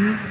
Mm-hmm.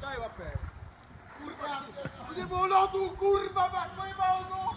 Daj łapę! Kurwa! Tu nie było lodu, kurwa, ma twoje mało! No.